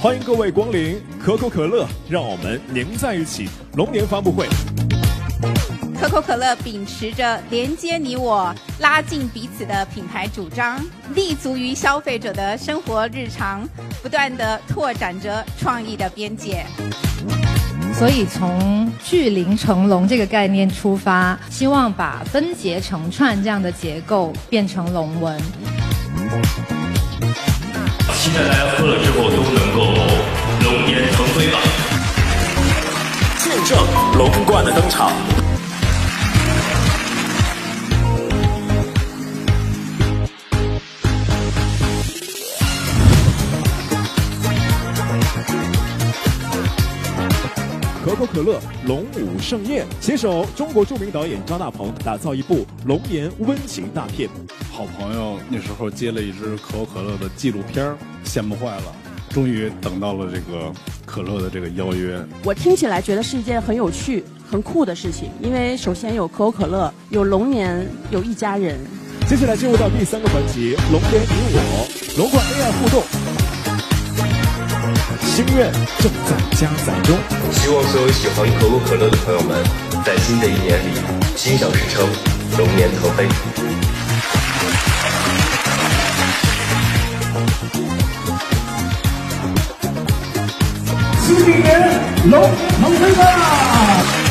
欢迎各位光临可口可乐，让我们凝在一起龙年发布会。可口可乐秉持着连接你我、拉近彼此的品牌主张，立足于消费者的生活日常，不断的拓展着创意的边界。所以从聚零成龙这个概念出发，希望把分节成串这样的结构变成龙纹。期待大家喝了之后都能够龙颜腾飞吧！见证龙冠的登场。可口可乐龙舞盛宴，携手中国著名导演张大鹏，打造一部龙年温情大片。好朋友那时候接了一支可口可乐的纪录片羡慕坏了。终于等到了这个可乐的这个邀约。我听起来觉得是一件很有趣、很酷的事情，因为首先有可口可乐，有龙年，有一家人。接下来进入到第三个环节，龙年你我，龙冠 AI 互动。心愿正在加载中，希望所有喜欢可口可乐的朋友们，在新的一年里心想事成，龙年腾飞。新一年龙腾飞吧！